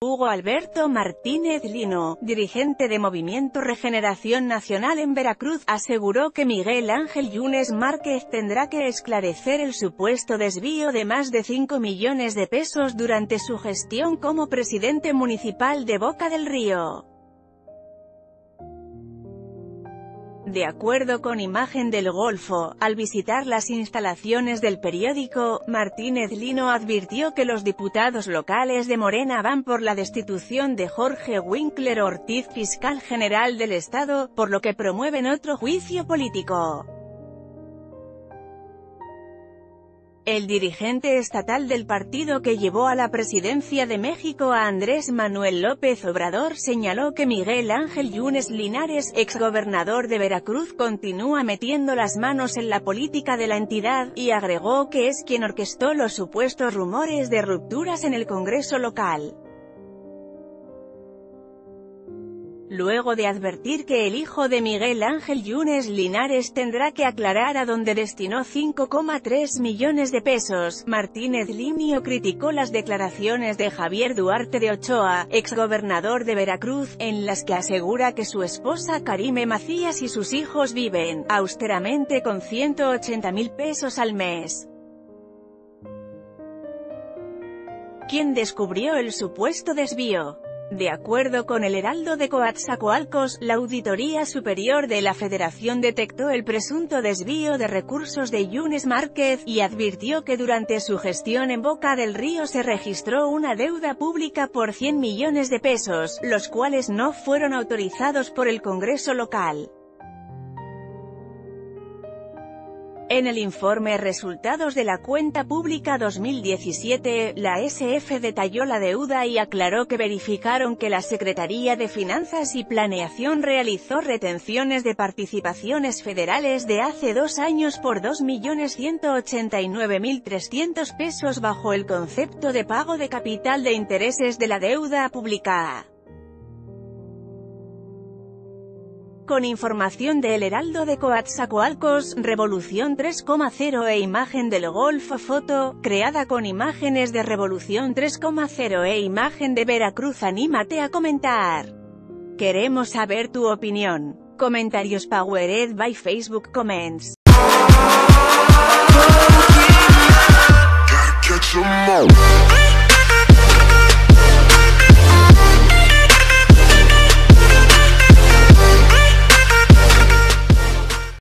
Hugo Alberto Martínez Lino, dirigente de Movimiento Regeneración Nacional en Veracruz, aseguró que Miguel Ángel Yunes Márquez tendrá que esclarecer el supuesto desvío de más de 5 millones de pesos durante su gestión como presidente municipal de Boca del Río. De acuerdo con Imagen del Golfo, al visitar las instalaciones del periódico, Martínez Lino advirtió que los diputados locales de Morena van por la destitución de Jorge Winkler Ortiz fiscal general del Estado, por lo que promueven otro juicio político. El dirigente estatal del partido que llevó a la presidencia de México a Andrés Manuel López Obrador señaló que Miguel Ángel Yunes Linares, exgobernador de Veracruz continúa metiendo las manos en la política de la entidad, y agregó que es quien orquestó los supuestos rumores de rupturas en el Congreso local. Luego de advertir que el hijo de Miguel Ángel Yunes Linares tendrá que aclarar a dónde destinó 5,3 millones de pesos, Martínez Linio criticó las declaraciones de Javier Duarte de Ochoa, exgobernador de Veracruz, en las que asegura que su esposa Karime Macías y sus hijos viven, austeramente con 180 mil pesos al mes. ¿Quién descubrió el supuesto desvío? De acuerdo con el Heraldo de Coatzacoalcos, la Auditoría Superior de la Federación detectó el presunto desvío de recursos de Yunes Márquez, y advirtió que durante su gestión en Boca del Río se registró una deuda pública por 100 millones de pesos, los cuales no fueron autorizados por el Congreso local. En el informe Resultados de la Cuenta Pública 2017, la SF detalló la deuda y aclaró que verificaron que la Secretaría de Finanzas y Planeación realizó retenciones de participaciones federales de hace dos años por 2.189.300 pesos bajo el concepto de pago de capital de intereses de la deuda pública. Con información de El Heraldo de Coatzacoalcos, Revolución 3,0 e imagen del Golfo Foto, creada con imágenes de Revolución 3,0 e imagen de Veracruz Anímate a comentar. Queremos saber tu opinión. Comentarios Powered by Facebook Comments.